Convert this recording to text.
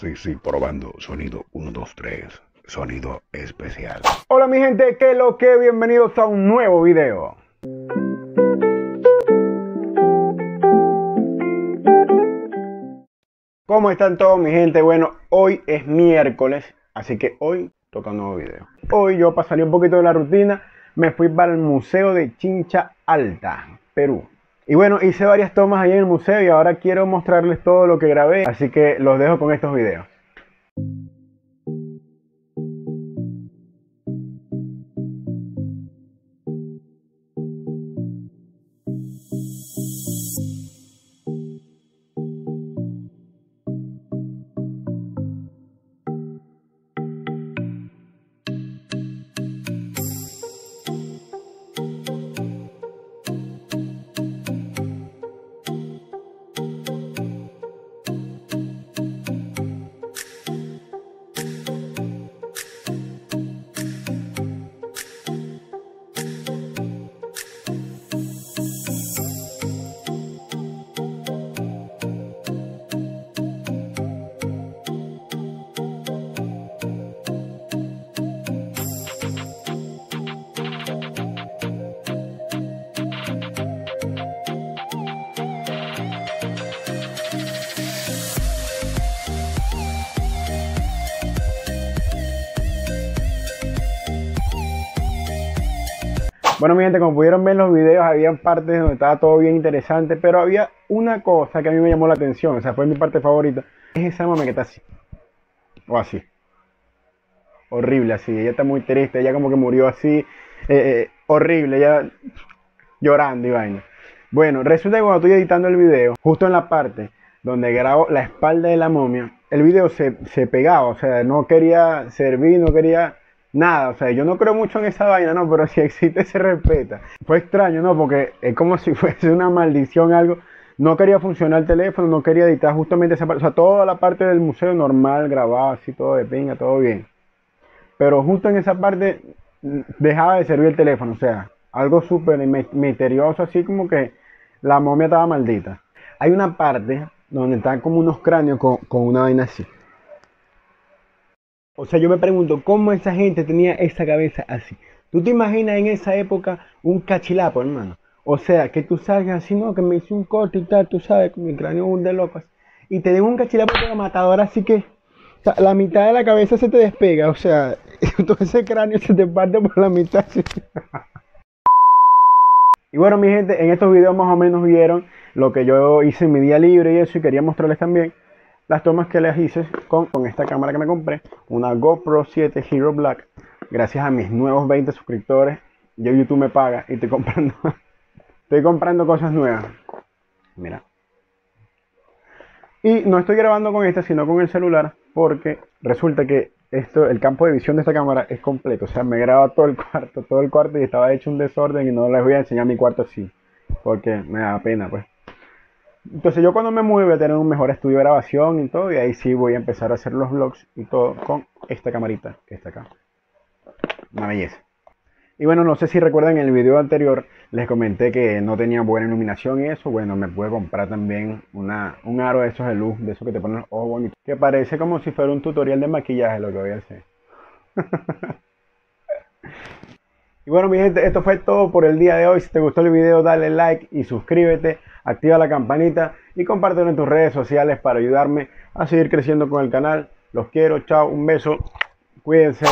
Sí, sí, probando. Sonido 1, 2, 3. Sonido especial. Hola mi gente, ¿qué lo que? Bienvenidos a un nuevo video. ¿Cómo están todos mi gente? Bueno, hoy es miércoles, así que hoy toca un nuevo video. Hoy yo para salir un poquito de la rutina, me fui para el Museo de Chincha Alta, Perú. Y bueno, hice varias tomas ahí en el museo y ahora quiero mostrarles todo lo que grabé, así que los dejo con estos videos. Bueno, mi gente, como pudieron ver en los videos, había partes donde estaba todo bien interesante, pero había una cosa que a mí me llamó la atención, o sea, fue mi parte favorita. Es esa mamá que está así. O así. Horrible así. Ella está muy triste, ella como que murió así. Eh, eh, horrible, ella llorando y vaina. Bueno, resulta que cuando estoy editando el video, justo en la parte donde grabo la espalda de la momia, el video se, se pegaba, o sea, no quería servir, no quería nada, o sea, yo no creo mucho en esa vaina, no, pero si existe se respeta. Fue extraño, ¿no? Porque es como si fuese una maldición, algo. No quería funcionar el teléfono, no quería editar justamente esa parte, o sea, toda la parte del museo normal, grabada así, todo de pinga, todo bien. Pero justo en esa parte mm, dejaba de servir el teléfono, o sea, algo súper misterioso, así como que la momia estaba maldita. Hay una parte donde están como unos cráneos con, con una vaina así. O sea, yo me pregunto, ¿cómo esa gente tenía esa cabeza así? ¿Tú te imaginas en esa época un cachilapo, hermano? O sea, que tú salgas así, no, que me hice un corte y tal, tú sabes, con mi cráneo un de locos. Y te den un cachilapo de matador, así que la mitad de la cabeza se te despega, o sea, todo ese cráneo se te parte por la mitad. y bueno, mi gente, en estos videos más o menos vieron lo que yo hice en mi día libre y eso, y quería mostrarles también las tomas que les hice con, con esta cámara que me compré, una GoPro 7 Hero Black, gracias a mis nuevos 20 suscriptores, yo YouTube me paga y estoy comprando, estoy comprando cosas nuevas. Mira. Y no estoy grabando con esta, sino con el celular, porque resulta que esto, el campo de visión de esta cámara es completo. O sea, me graba todo el cuarto, todo el cuarto y estaba hecho un desorden y no les voy a enseñar mi cuarto así, porque me da pena, pues. Entonces yo cuando me mueve voy a tener un mejor estudio de grabación y todo, y ahí sí voy a empezar a hacer los vlogs y todo con esta camarita que está acá. Una belleza. Y bueno, no sé si recuerdan en el video anterior les comenté que no tenía buena iluminación y eso. Bueno, me pude comprar también una, un aro de esos de luz, de esos que te ponen los ojos. Que parece como si fuera un tutorial de maquillaje lo que voy a hacer. y bueno mi gente, esto fue todo por el día de hoy. Si te gustó el video dale like y suscríbete activa la campanita y compártelo en tus redes sociales para ayudarme a seguir creciendo con el canal. Los quiero, chao, un beso, cuídense.